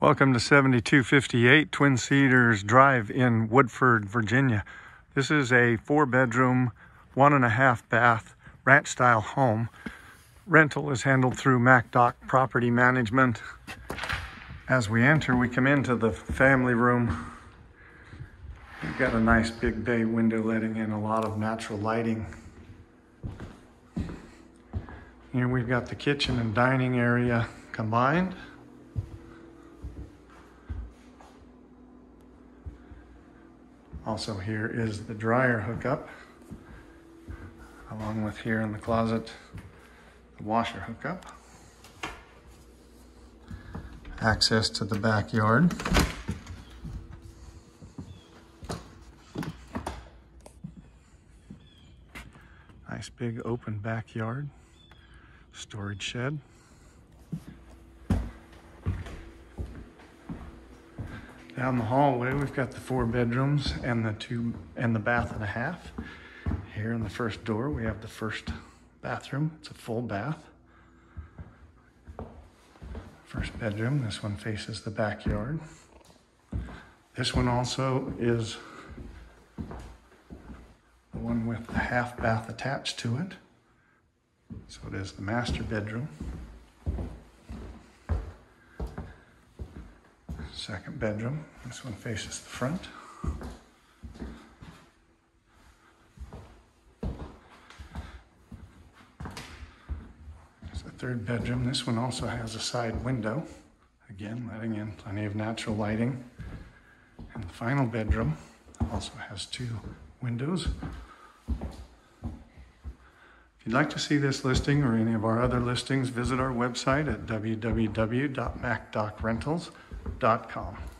Welcome to 7258 Twin Cedars Drive in Woodford, Virginia. This is a four bedroom, one and a half bath ranch style home. Rental is handled through MacDoc Property Management. As we enter, we come into the family room. We've got a nice big bay window letting in a lot of natural lighting. Here we've got the kitchen and dining area combined. Also here is the dryer hookup, along with here in the closet, the washer hookup. Access to the backyard. Nice big open backyard, storage shed. Down the hallway, we've got the four bedrooms and the two and the bath and a half. Here in the first door, we have the first bathroom. It's a full bath. First bedroom, this one faces the backyard. This one also is the one with the half bath attached to it. So it is the master bedroom. Second bedroom. This one faces the front. There's the third bedroom. This one also has a side window. Again, letting in plenty of natural lighting. And the final bedroom also has two windows. If you'd like to see this listing or any of our other listings, visit our website at www.macdocrentals.com dot com.